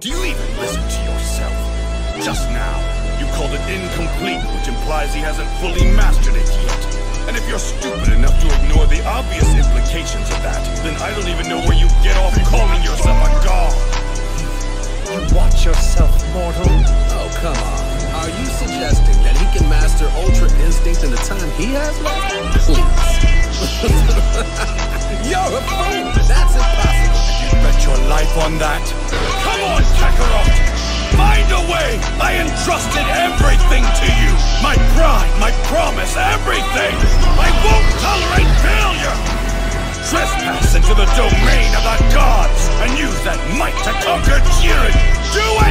Do you even listen to yourself? Just now, you called it incomplete, which implies he hasn't fully mastered it yet. And if you're stupid enough to ignore the obvious implications of that, then I don't even know where you get off calling yourself a god. You watch yourself, mortal. Oh, come on. Are you suggesting that he can master Ultra Instinct in the time he has left? Please. You're a fool. That's impossible. You bet your life on that. Come on, Find a way! I entrusted everything to you! My pride, my promise, everything! I won't tolerate failure! Trespass into the domain of the gods and use that might to conquer Jiren! Do it!